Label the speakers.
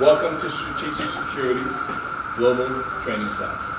Speaker 1: Welcome to Strategic Security Global Training Center.